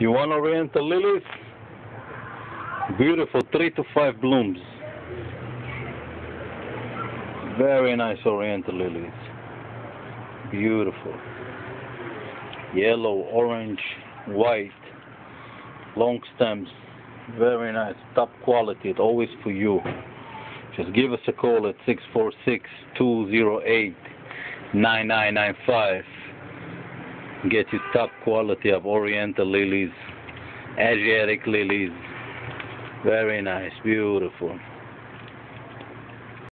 You want oriental lilies? Beautiful, three to five blooms. Very nice oriental lilies. Beautiful. Yellow, orange, white, long stems. Very nice, top quality. It's always for you. Just give us a call at 646-208-9995. Get you top quality of oriental lilies, Asiatic lilies. Very nice, beautiful.